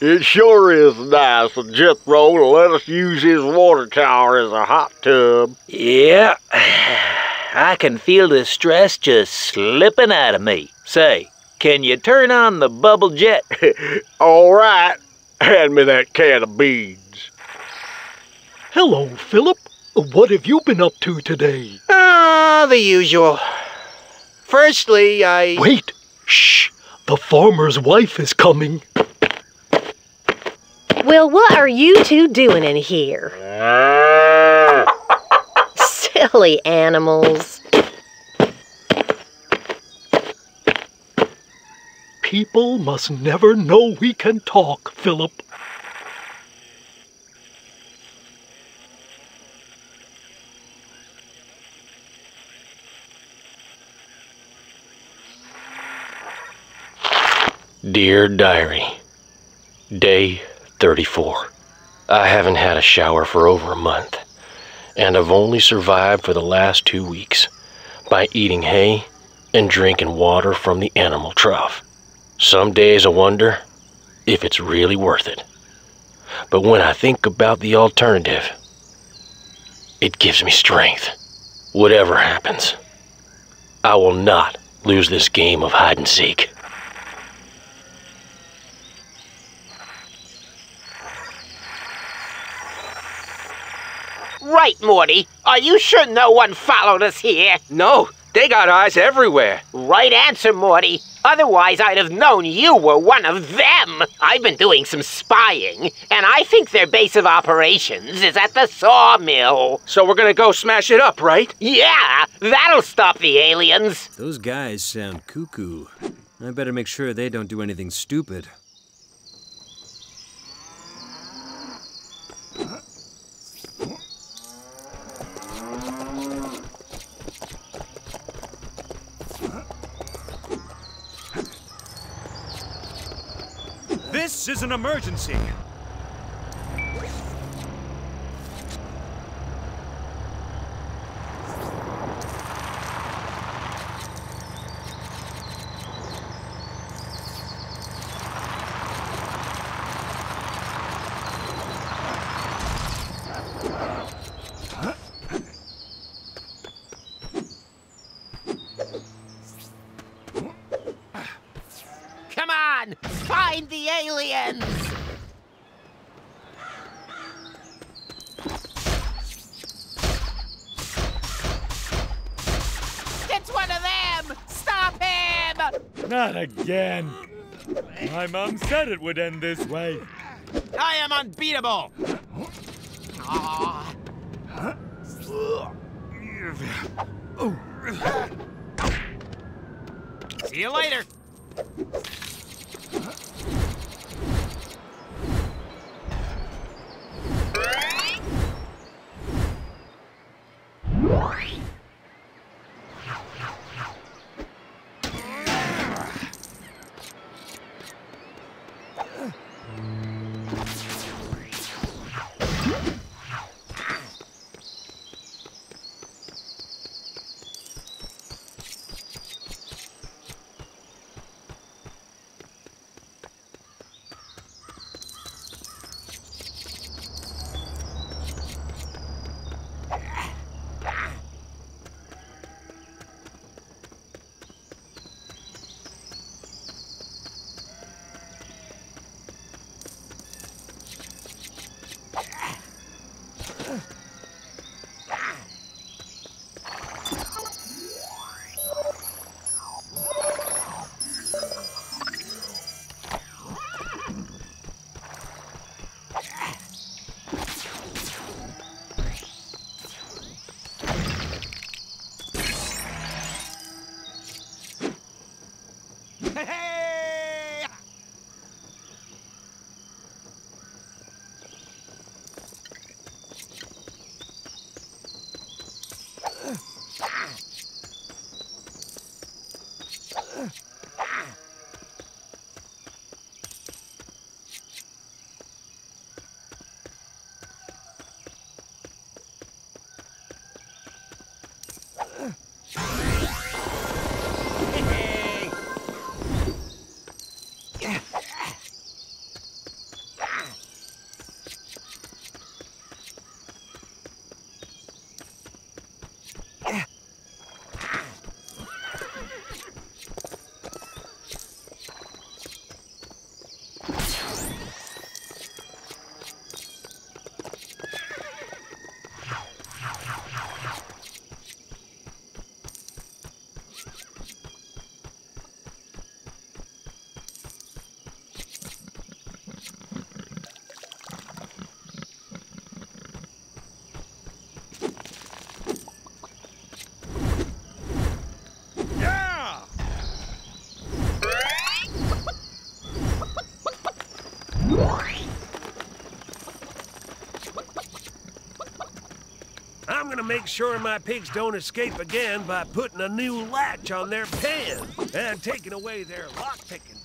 It sure is nice of Jethro to let us use his water tower as a hot tub. Yeah, I can feel the stress just slipping out of me. Say, can you turn on the bubble jet? All right. Hand me that can of beans. Hello, Philip. What have you been up to today? Ah, the usual. Firstly, I. Wait! Shh! The farmer's wife is coming. Well, what are you two doing in here? Silly animals. People must never know we can talk, Philip. Dear Diary, Day 34. I haven't had a shower for over a month, and I've only survived for the last two weeks by eating hay and drinking water from the animal trough. Some days I wonder if it's really worth it. But when I think about the alternative, it gives me strength. Whatever happens, I will not lose this game of hide and seek. Right, Morty. Are you sure no one followed us here? No, they got eyes everywhere. Right answer, Morty. Otherwise, I'd have known you were one of them. I've been doing some spying, and I think their base of operations is at the sawmill. So we're gonna go smash it up, right? Yeah, that'll stop the aliens. Those guys sound cuckoo. I better make sure they don't do anything stupid. This is an emergency. On, find the aliens. It's one of them. Stop him. Not again. My mom said it would end this way. I am unbeatable. Ah. See you later. Ugh. Make sure my pigs don't escape again by putting a new latch on their pen and taking away their lock-picking